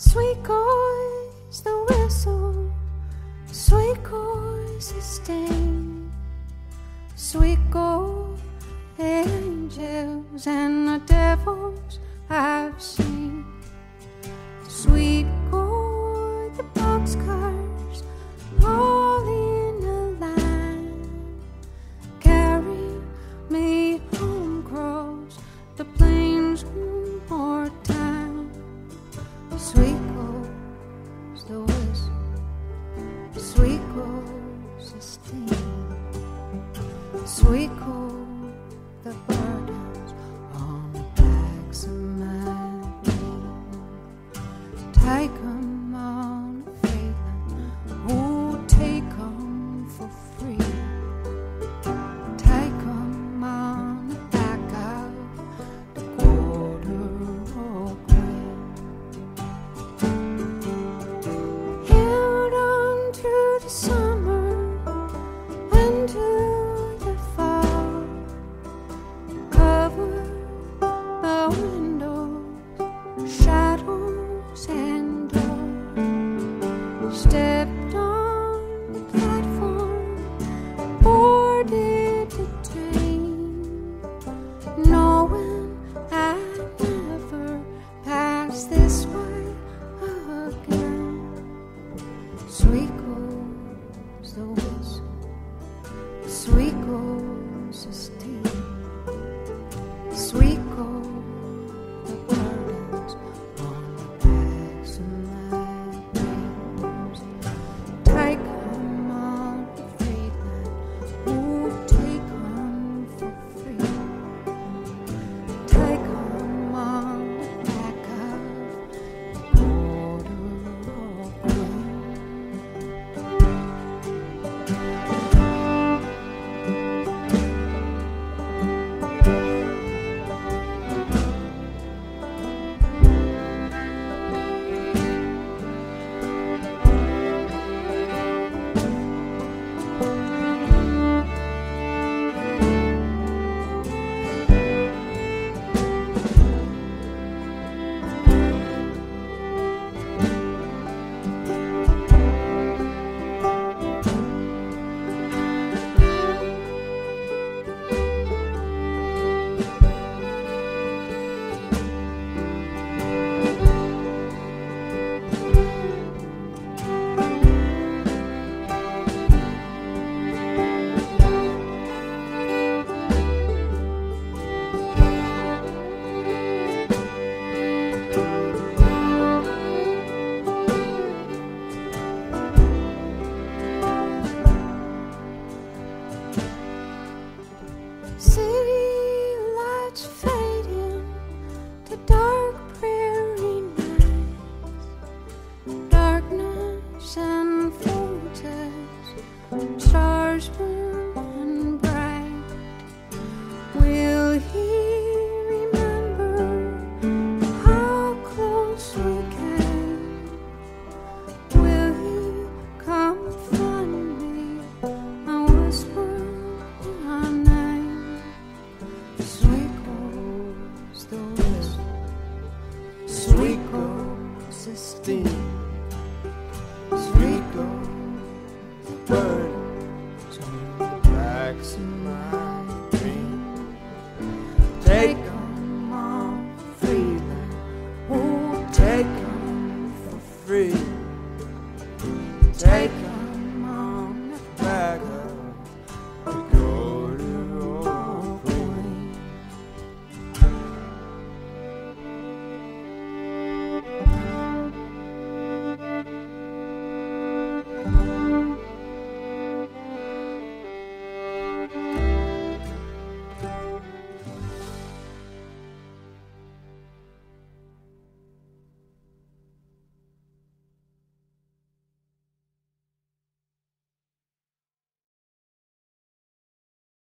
Sweet goes the whistle, sweet goes the sting, sweet go angels and the devils I've seen. sweet cool. this way again? Sweet 是 sixteen. Sweet gold burning to the backs of my dream. Take them all for Oh, then. Take them for free. Take